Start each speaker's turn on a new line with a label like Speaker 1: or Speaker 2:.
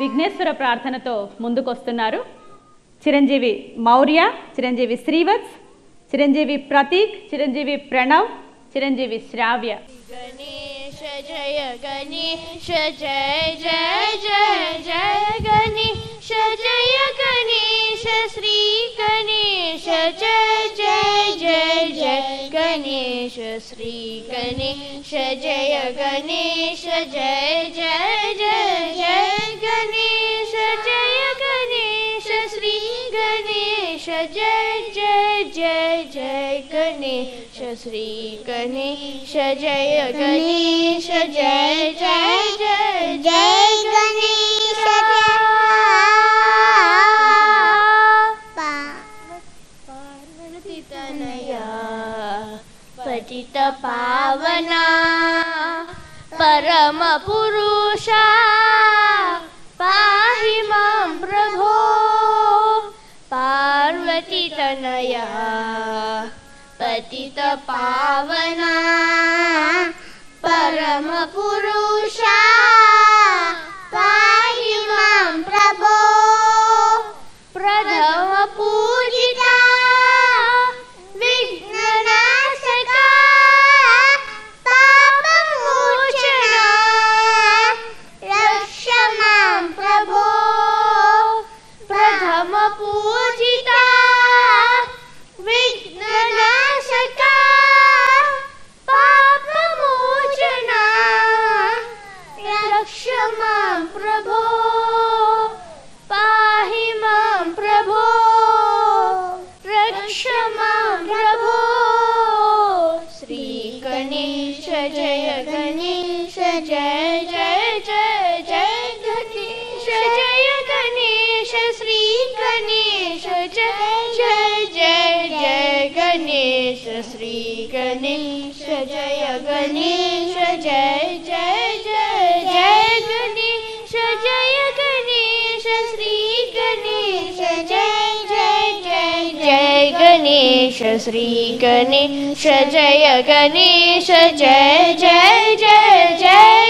Speaker 1: విఘ్నేశ్వర ప్రార్థనతో ముందుకొస్తున్నారు. చిరంజీవి మౌర్య చిరంజీవి శ్రీవత్స్ చిరంజీవి ప్రతీక్ చిరంజీవి ప్రణవ్ చిరంజీవి శ్రావ్య.
Speaker 2: గణేశ జయ గణేశ జయ జయ జయ జయ శ్రీ గణేశ జయ జయ జయ జయ శ్రీ గణేశ జయ గణేశ జయ జయ జయ జయ जय जय गणेश श्री गणेश जय गणेश जय जय जय जय गणेश पार्वती तनया पतित तनया पतित पावना जय गणेश जय जय जय जय गणेश जय गणेश श्री गणेश जय जय जय जय गणेश श्री गणेश जय गणेश गणेश श्री गणेश जय गणेश जय जय जय जय